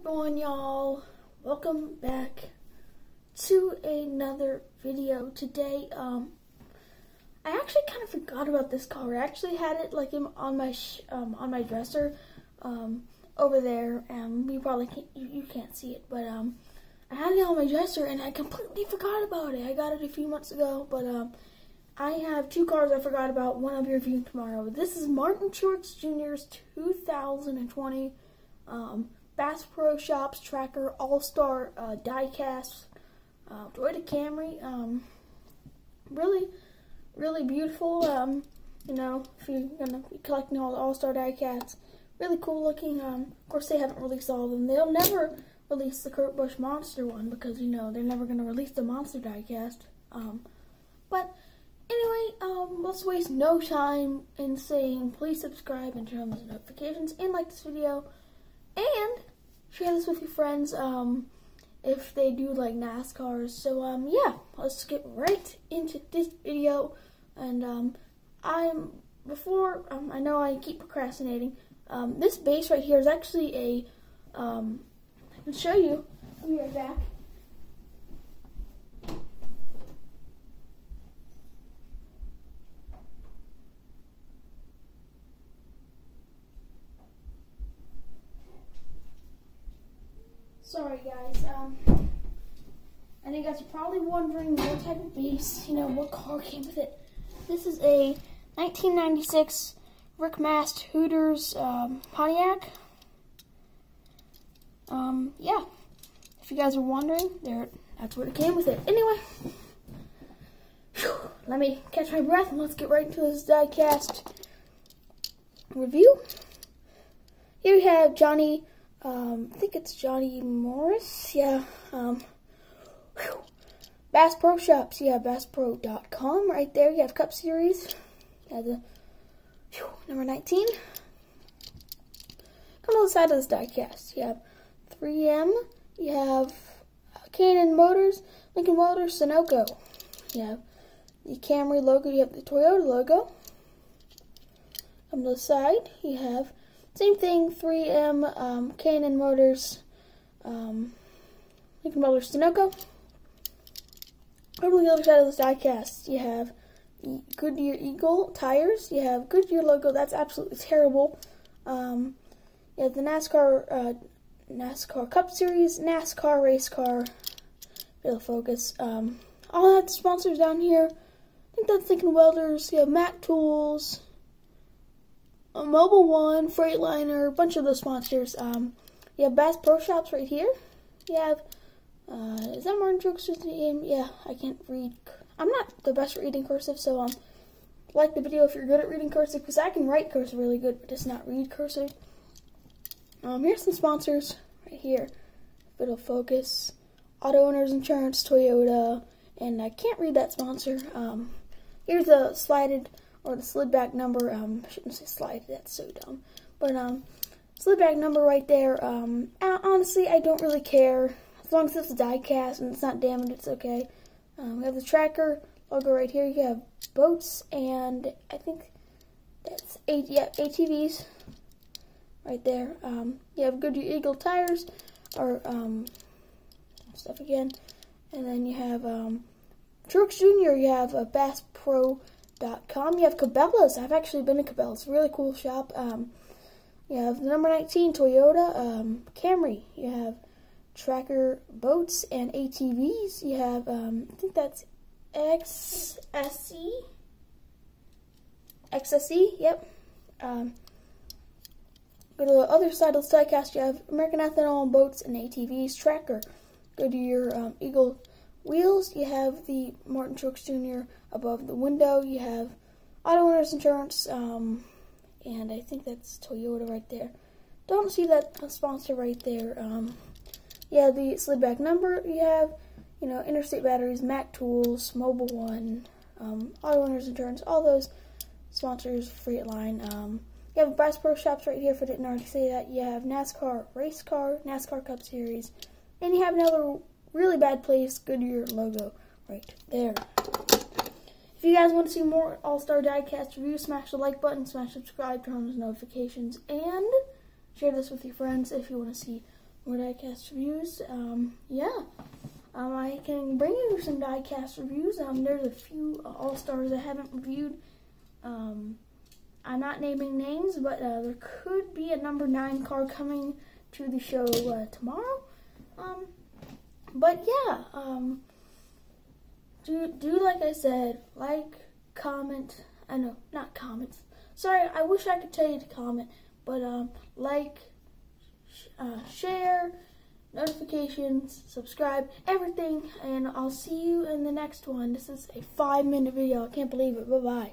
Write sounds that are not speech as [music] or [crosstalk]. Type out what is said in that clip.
everyone y'all welcome back to another video today um i actually kind of forgot about this car i actually had it like on my um, on my dresser um over there and you probably can't you, you can't see it but um i had it on my dresser and i completely forgot about it i got it a few months ago but um I have two cars I forgot about. One I'll be reviewing tomorrow. This is Martin Truex Jr.'s 2020 um, Bass Pro Shops Tracker All-Star uh, Diecast uh, Toyota Camry. Um, really, really beautiful. Um, you know, if you're going to be collecting all the All-Star Diecasts. Really cool looking. Um, of course, they haven't released all of them. They'll never release the Kurt Busch Monster one because, you know, they're never going to release the Monster Diecast. Um, but anyway, um, let's waste no time in saying please subscribe and turn on those notifications and like this video. Share this with your friends um, if they do like NASCARs. So um, yeah, let's get right into this video. And um, I'm before um, I know I keep procrastinating. Um, this base right here is actually a. Um, I can show you. Be right back. Sorry, guys. Um, I know you guys are probably wondering what type of base, you know, what car came with it. This is a 1996 Rick Mast Hooters um, Pontiac. Um, yeah. If you guys are wondering, there, that's what it came with it. Anyway, whew, [sighs] let me catch my breath and let's get right into this diecast review. Here we have Johnny um, I think it's Johnny Morris. Yeah. Um, whew. Bass Pro Shops. Yeah, BassPro.com. Right there. You have Cup Series. Yeah, the whew, number 19. Come to the side of this diecast. You have 3M. You have K&N Motors, Lincoln Motors, Sunoco. You have the Camry logo. You have the Toyota logo. On the side. You have same thing, 3M, um, K&N Motors, um, Lincoln Motors, Sunoco. Over the other side of this diecast, you have Goodyear Eagle tires. You have Goodyear logo. That's absolutely terrible. Um, you have the NASCAR uh, NASCAR Cup Series, NASCAR race car. Of focus. Um, all that sponsors down here. I think that's Lincoln Welders. You have Mac Tools a Mobil One, Freightliner, a bunch of those sponsors. Um, you have Bass Pro Shops right here. You have, uh, is that Martin Truex name? Yeah, I can't read. I'm not the best at reading cursive, so um, like the video if you're good at reading cursive, because I can write cursive really good, but just not read cursive. Um, here's some sponsors right here. It'll focus. Auto Owners Insurance, Toyota, and I can't read that sponsor. Um, here's a slided or the slid back number. Um, I shouldn't say slide. That's so dumb. But um, slid back number right there. Um, honestly, I don't really care as long as it's a die cast and it's not damaged. It's okay. Um, we have the tracker logo right here. You have boats and I think that's eight. Yeah, ATVs right there. Um, you have Goodyear Eagle tires or um, stuff again, and then you have um, Truex Jr. You have a Bass Pro Com. You have Cabela's. I've actually been to Cabela's. Really cool shop. Um, you have the number 19 Toyota um, Camry. You have Tracker boats and ATVs. You have, um, I think that's XSE. XSE, yep. Um, go to the other side of the diecast. You have American Ethanol boats and ATVs. Tracker. Go to your um, Eagle wheels. You have the Martin Truex Jr above the window. You have auto owners insurance, um, and I think that's Toyota right there. Don't see that sponsor right there. Um, yeah, the slid back number. You have, you know, Interstate Batteries, Mac Tools, Mobil One, um, Auto Owners Insurance, all those sponsors, Freightline. Um, you have Bass Pro Shops right here, if I didn't already say that. You have NASCAR Race Car, NASCAR Cup Series, and you have another really bad place, Goodyear logo right there. If you guys want to see more All-Star Diecast reviews, smash the like button, smash subscribe, turn on those notifications, and share this with your friends if you want to see more diecast reviews. Um, yeah, um, I can bring you some diecast reviews. Um, there's a few uh, All Stars I haven't reviewed. Um, I'm not naming names, but uh, there could be a number nine car coming to the show uh, tomorrow. Um, but yeah, um, do do like I said, like, comment. I know, not comments. Sorry, I wish I could tell you to comment, but um, like, sh uh, share, notifications, subscribe, everything, and I'll see you in the next one. This is a five minute video. I can't believe it. Bye bye.